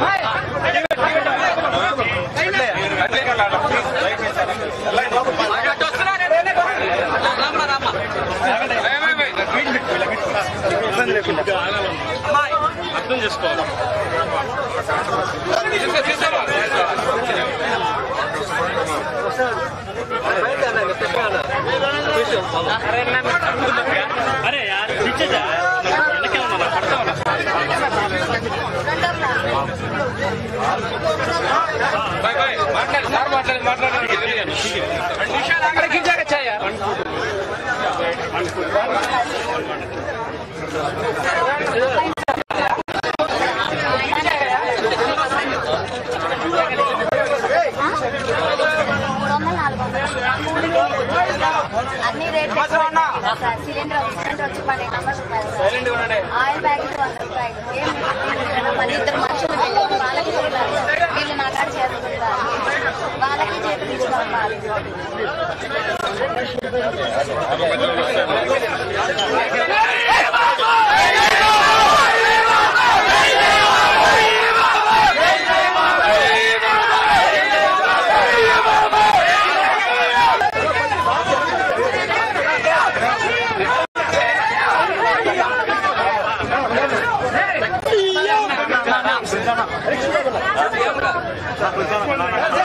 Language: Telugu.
Hey! అర్థం చేసుకోవాలి. అరే యారు పిచ్చదా బాయ్ బాయ్. మాట్లాడి అన్ని రేట్లు సిలిండర్ సిలిండర్ వచ్చి పన్నెండు వందల రూపాయలు ఆయిల్ ప్యాకెట్ వంద రూపాయలు ఏం మళ్ళీ ఇద్దరు మనుషులు వెళ్ళి వాళ్ళకి చెప్పాలి వీళ్ళు నా కాడ చేరుకుంటారు వాళ్ళకి చేపించుకోవాలి تحت الزرق